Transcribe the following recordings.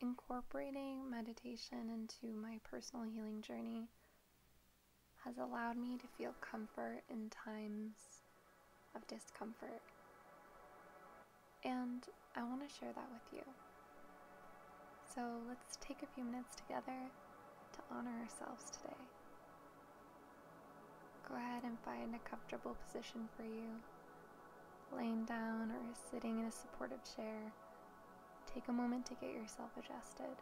incorporating meditation into my personal healing journey has allowed me to feel comfort in times of discomfort. And I want to share that with you. So let's take a few minutes together to honor ourselves today. Go ahead and find a comfortable position for you, laying down or sitting in a supportive chair. Take a moment to get yourself adjusted.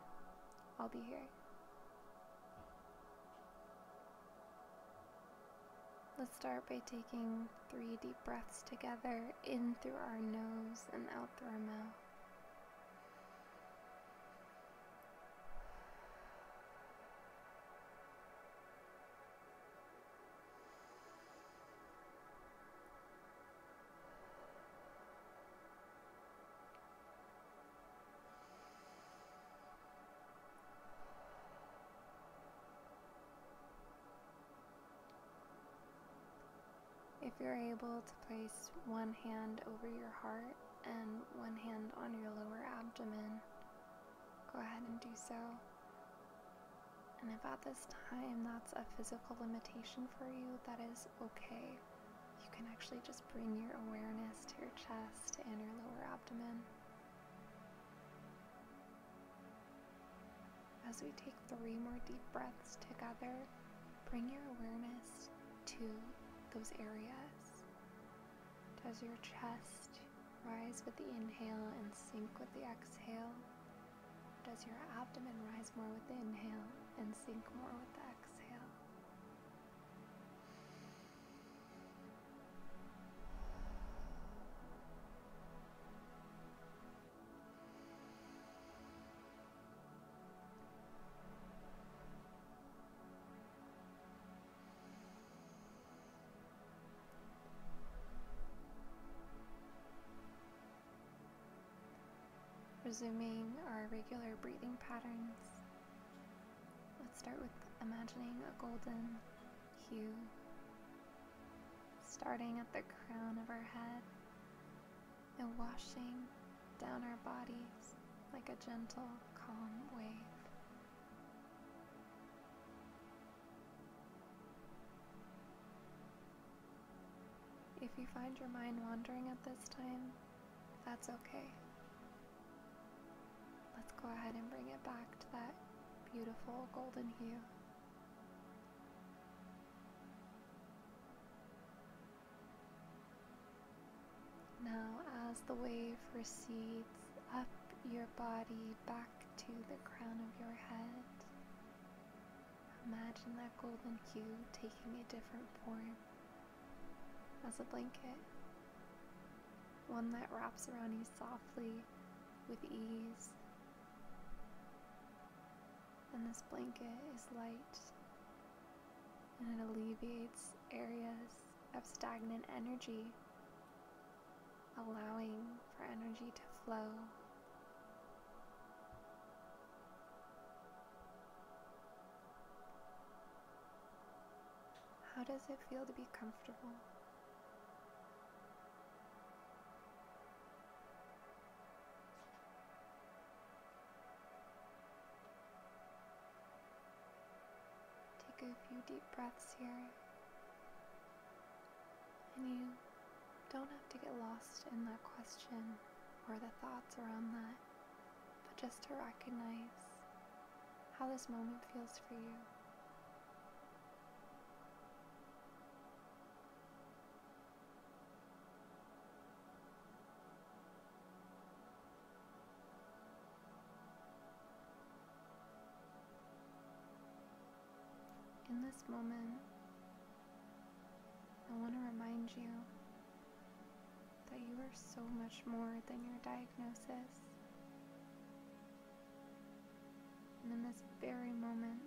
I'll be here. Let's start by taking three deep breaths together in through our nose and out through our mouth. If you're able to place one hand over your heart and one hand on your lower abdomen, go ahead and do so. And if at this time that's a physical limitation for you, that is okay. You can actually just bring your awareness to your chest and your lower abdomen. As we take three more deep breaths together, bring your awareness to those areas. Does your chest rise with the inhale and sink with the exhale? Does your abdomen rise more with the inhale and sink more with the Resuming our regular breathing patterns, let's start with imagining a golden hue starting at the crown of our head and washing down our bodies like a gentle, calm wave. If you find your mind wandering at this time, that's okay let's go ahead and bring it back to that beautiful golden hue. Now, as the wave recedes up your body back to the crown of your head, imagine that golden hue taking a different form as a blanket, one that wraps around you softly with ease and this blanket is light and it alleviates areas of stagnant energy, allowing for energy to flow. How does it feel to be comfortable? Take a few deep breaths here. And you don't have to get lost in that question or the thoughts around that, but just to recognize how this moment feels for you. Moment, I want to remind you that you are so much more than your diagnosis. And in this very moment,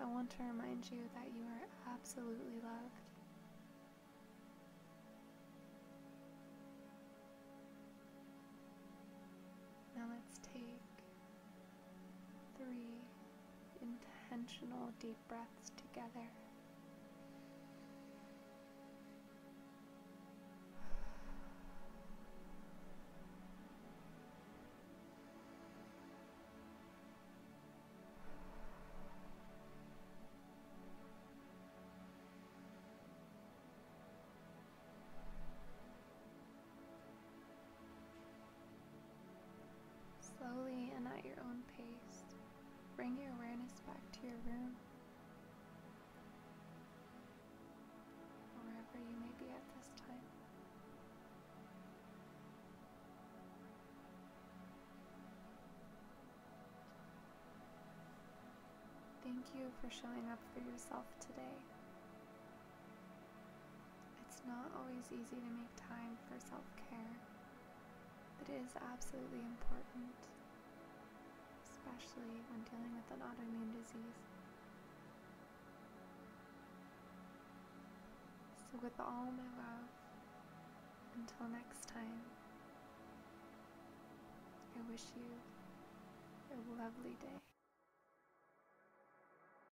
I want to remind you that you are absolutely loved. Intentional deep breaths together. Thank you for showing up for yourself today. It's not always easy to make time for self care, but it is absolutely important, especially when dealing with an autoimmune disease. So, with all my love, until next time, I wish you a lovely day.